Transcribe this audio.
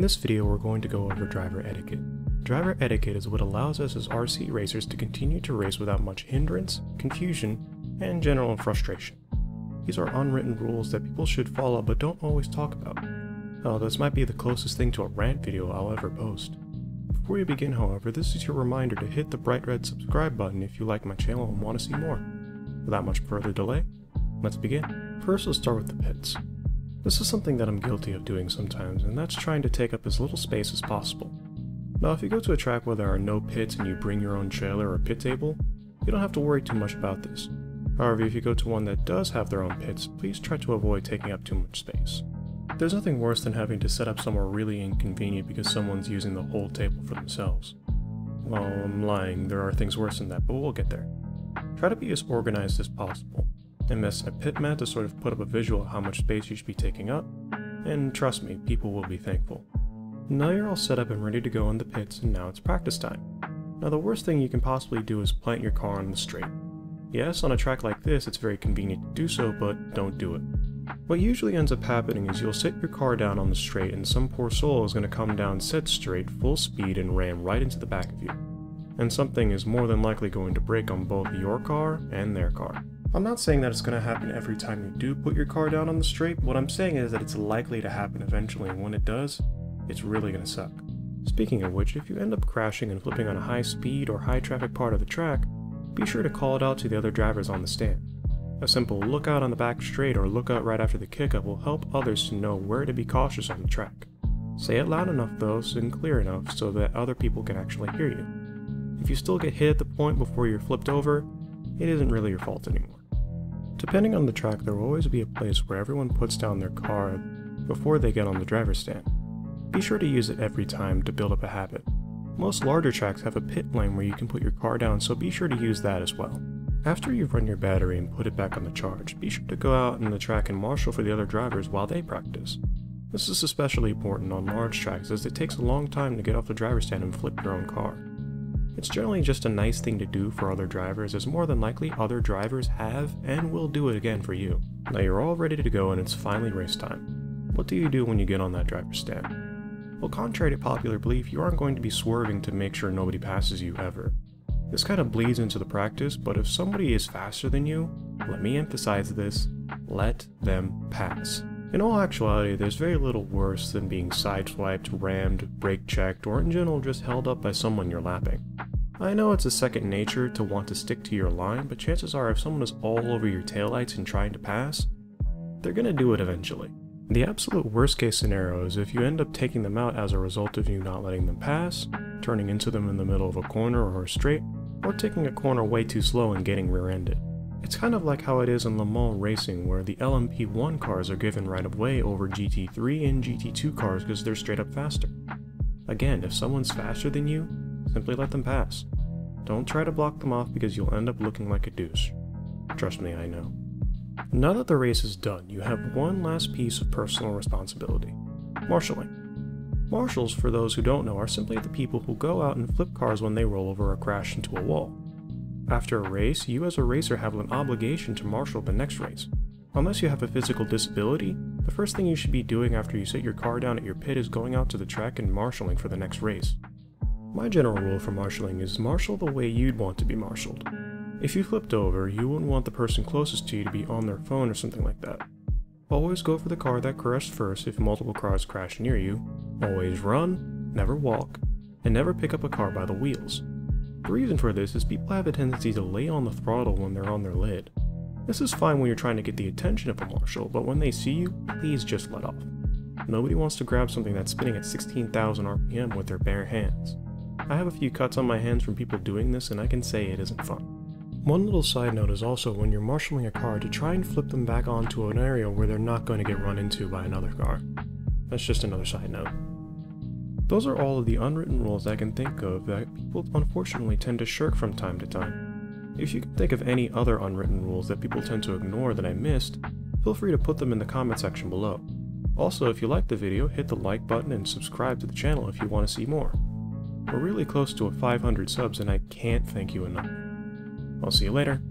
this video we're going to go over driver etiquette. Driver etiquette is what allows us as RC racers to continue to race without much hindrance, confusion, and general frustration. These are unwritten rules that people should follow but don't always talk about. Oh, this might be the closest thing to a rant video I'll ever post. Before we begin however, this is your reminder to hit the bright red subscribe button if you like my channel and want to see more. Without much further delay, let's begin. First let's start with the pits. This is something that I'm guilty of doing sometimes, and that's trying to take up as little space as possible. Now if you go to a track where there are no pits and you bring your own trailer or pit table, you don't have to worry too much about this. However, if you go to one that does have their own pits, please try to avoid taking up too much space. There's nothing worse than having to set up somewhere really inconvenient because someone's using the whole table for themselves. Well, I'm lying, there are things worse than that, but we'll get there. Try to be as organized as possible. Invest in a pit mat to sort of put up a visual of how much space you should be taking up, and trust me, people will be thankful. Now you're all set up and ready to go in the pits and now it's practice time. Now the worst thing you can possibly do is plant your car on the straight. Yes, on a track like this it's very convenient to do so, but don't do it. What usually ends up happening is you'll set your car down on the straight and some poor soul is going to come down set straight, full speed, and ram right into the back of you. And something is more than likely going to break on both your car and their car. I'm not saying that it's going to happen every time you do put your car down on the straight, what I'm saying is that it's likely to happen eventually, and when it does, it's really going to suck. Speaking of which, if you end up crashing and flipping on a high speed or high traffic part of the track, be sure to call it out to the other drivers on the stand. A simple look out on the back straight or look out right after the kickup will help others to know where to be cautious on the track. Say it loud enough though and clear enough so that other people can actually hear you. If you still get hit at the point before you're flipped over, it isn't really your fault anymore. Depending on the track, there will always be a place where everyone puts down their car before they get on the driver's stand. Be sure to use it every time to build up a habit. Most larger tracks have a pit lane where you can put your car down, so be sure to use that as well. After you've run your battery and put it back on the charge, be sure to go out in the track and marshal for the other drivers while they practice. This is especially important on large tracks as it takes a long time to get off the driver's stand and flip your own car. It's generally just a nice thing to do for other drivers as more than likely other drivers have and will do it again for you. Now you're all ready to go and it's finally race time. What do you do when you get on that driver's stand? Well contrary to popular belief, you aren't going to be swerving to make sure nobody passes you ever. This kind of bleeds into the practice, but if somebody is faster than you, let me emphasize this, let them pass. In all actuality, there's very little worse than being sideswiped, rammed, brake checked, or in general just held up by someone you're lapping. I know it's a second nature to want to stick to your line, but chances are if someone is all over your taillights and trying to pass, they're gonna do it eventually. The absolute worst case scenario is if you end up taking them out as a result of you not letting them pass, turning into them in the middle of a corner or a straight, or taking a corner way too slow and getting rear-ended. It's kind of like how it is in Le Mans racing where the LMP1 cars are given right of way over GT3 and GT2 cars because they're straight up faster. Again, if someone's faster than you, simply let them pass. Don't try to block them off because you'll end up looking like a douche. Trust me, I know. Now that the race is done, you have one last piece of personal responsibility. Marshalling. Marshals, for those who don't know, are simply the people who go out and flip cars when they roll over or crash into a wall. After a race, you as a racer have an obligation to marshal the next race. Unless you have a physical disability, the first thing you should be doing after you set your car down at your pit is going out to the track and marshalling for the next race. My general rule for marshalling is marshal the way you'd want to be marshaled. If you flipped over, you wouldn't want the person closest to you to be on their phone or something like that. Always go for the car that crashed first if multiple cars crash near you, always run, never walk, and never pick up a car by the wheels. The reason for this is people have a tendency to lay on the throttle when they're on their lid. This is fine when you're trying to get the attention of a marshal, but when they see you, please just let off. Nobody wants to grab something that's spinning at 16,000 RPM with their bare hands. I have a few cuts on my hands from people doing this and I can say it isn't fun. One little side note is also when you're marshalling a car to try and flip them back onto an area where they're not going to get run into by another car. That's just another side note. Those are all of the unwritten rules I can think of that people unfortunately tend to shirk from time to time. If you can think of any other unwritten rules that people tend to ignore that I missed, feel free to put them in the comment section below. Also, if you liked the video, hit the like button and subscribe to the channel if you want to see more. We're really close to a 500 subs and I can't thank you enough. I'll see you later.